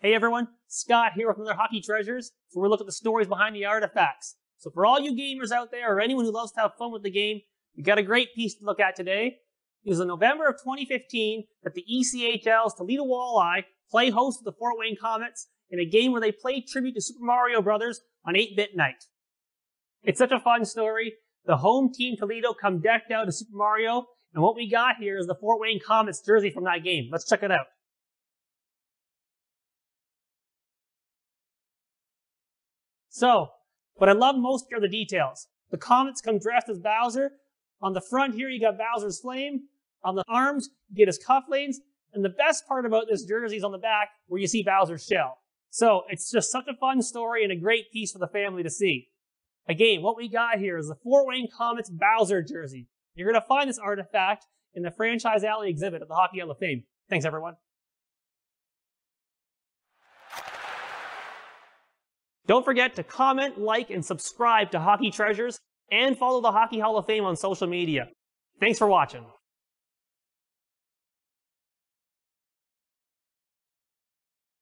Hey everyone, Scott here with another Hockey Treasures, where we look at the stories behind the artifacts. So for all you gamers out there, or anyone who loves to have fun with the game, we got a great piece to look at today. It was in November of 2015 that the ECHL's Toledo Walleye play host to the Fort Wayne Komets in a game where they played tribute to Super Mario Brothers on 8-bit night. It's such a fun story. The home team Toledo come decked out as Super Mario, and what we got here is the Fort Wayne Komets jersey from that game. Let's check it out. So, what I love most are the details. The Komets come dressed as Bowser. On the front here, you got Bowser's flame. On the arms, you get his cufflinks. And the best part about this jersey is on the back, where you see Bowser's shell. So, it's just such a fun story and a great piece for the family to see. Again, what we got here is the Fort Wayne Komets Bowser jersey. You're going to find this artifact in the Franchise Alley exhibit at the Hockey Hall of Fame. Thanks, everyone. Don't forget to comment, like, and subscribe to Hockey Treasures, and follow the Hockey Hall of Fame on social media. Thanks for watching.